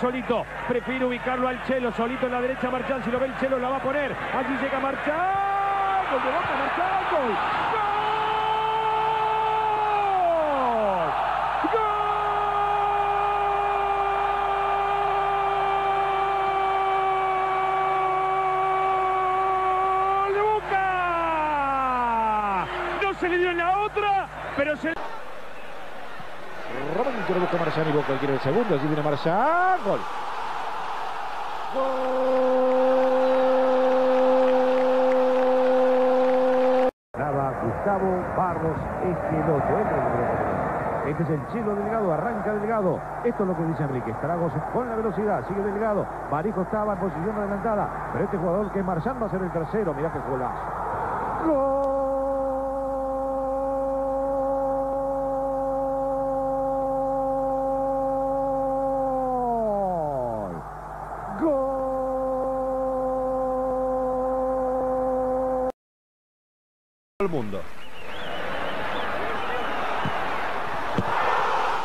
Solito, prefiere ubicarlo al Chelo, solito en la derecha Marchán, si lo ve el Chelo la va a poner, allí llega Marchán, gol gol, no se le dio en la otra, pero se Lo busca Marchán y Boca quiere el segundo. Allí viene Marchán. Gol. Gol. Gustavo Barros Esqueloto. Este es el Chilo Delgado, arranca Delgado. Esto es lo que dice Enrique. Estragos con la velocidad, sigue Delgado. Barijo estaba en posición adelantada. Pero este jugador que es Marchán va a ser el tercero. Mirá qué golazo. Gol. Gol. Mundo.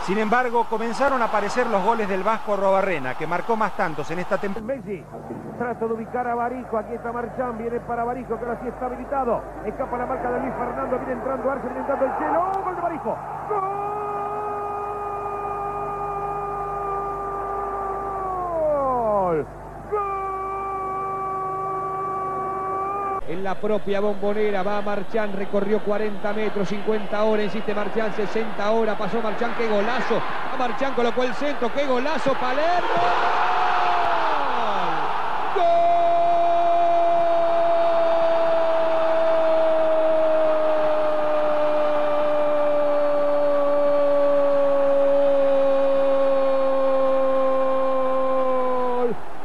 Sin embargo, comenzaron a aparecer los goles del Vasco Robarrena, que marcó más tantos en esta temporada. Messi trata de ubicar a Barijo. Aquí está Marchán. Viene para Barijo, que ahora sí está habilitado. Escapa la marca de Luis Fernando. Viene entrando Arce, viene entrando el Chelo. ¡Oh, gol de Barijo! ¡Gol! En la propia bombonera va Marchán, recorrió 40 metros, 50 horas, insiste Marchán, 60 horas, pasó Marchán, qué golazo. A Marchán colocó el centro, qué golazo, Palermo.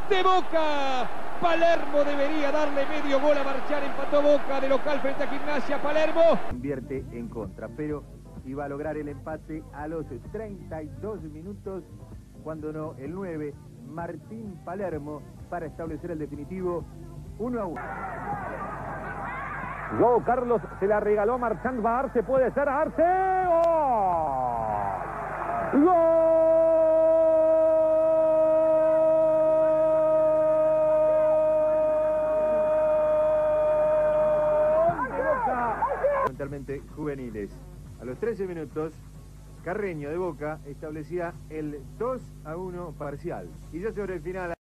De Boca. Palermo debería darle medio gol a Marchán, empató Boca de local frente a Gimnasia Palermo. Invierte en contra, pero iba a lograr el empate a los 32 minutos, cuando no, el 9, Martín Palermo, para establecer el definitivo 1 a 1. Go, Carlos se la regaló a Marchán. Va Arce, puede ser Arce. ¡Gol! ¡Gol! de Boca. Fundamentalmente juveniles. A los 13 minutos, Carreño de Boca establecía el 2 a 1 parcial. Y ya sobre el final...